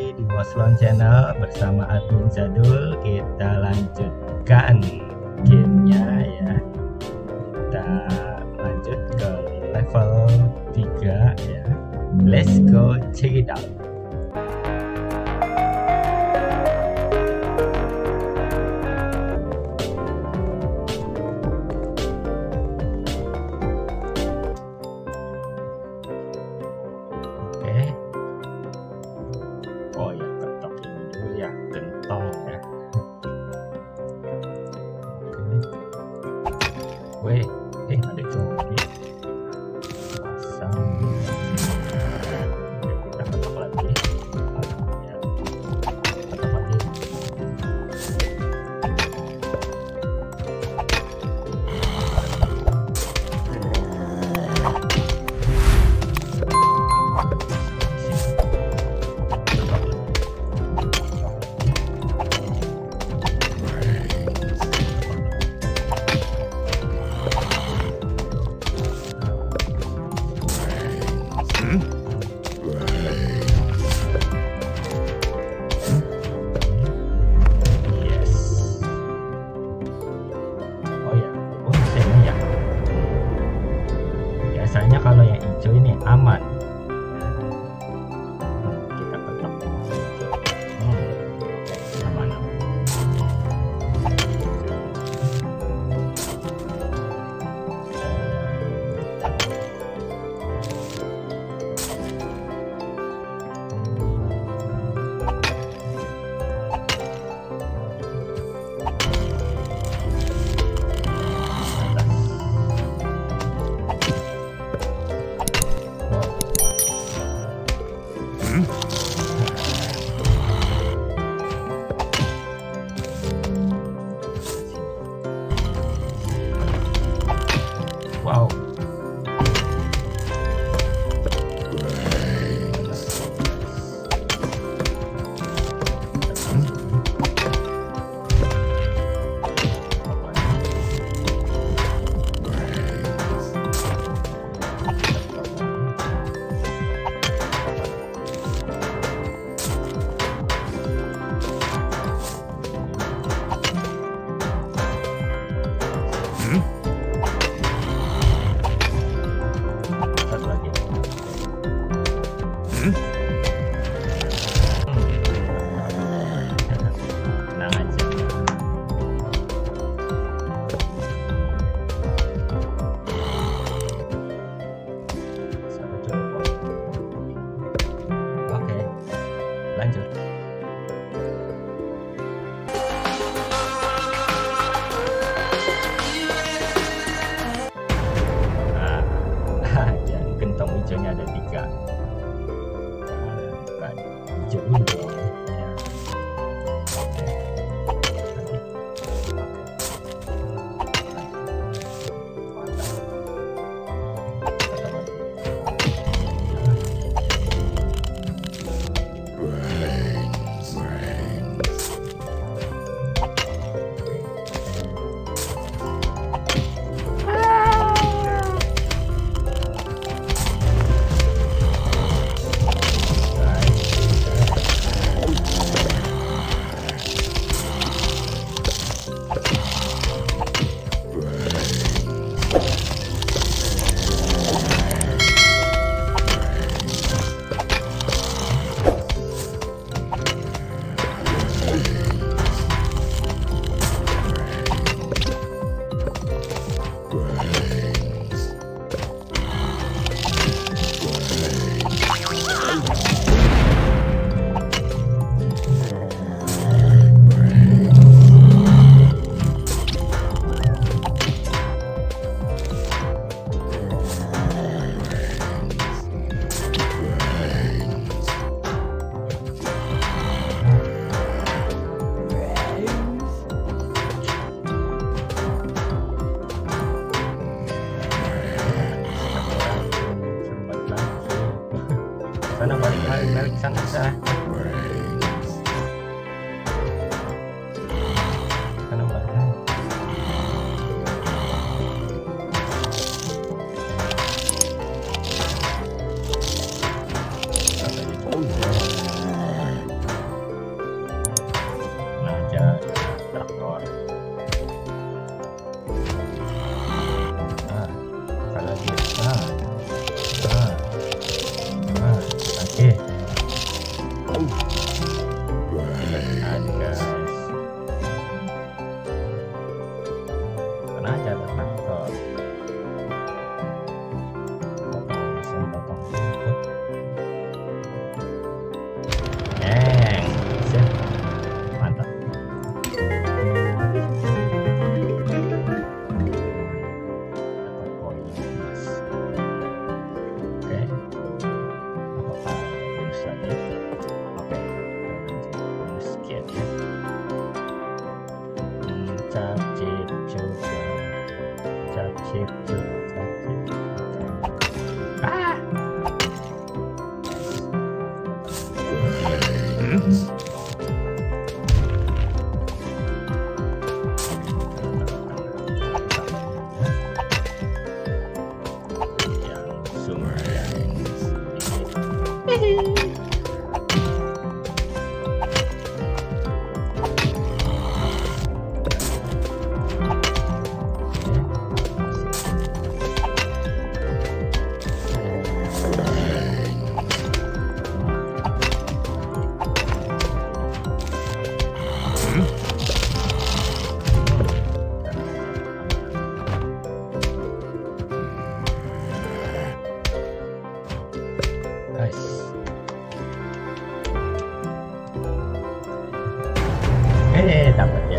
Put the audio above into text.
kembali di Waslon Channel bersama admin Zadul. Kita lanjutkan gamenya ya. Kita lanjut ke level 3 ya. Let's go check it out. えー、aman. Ada tiga. 等等我，你看，你看，你，Woohoo! い。ええー、多分。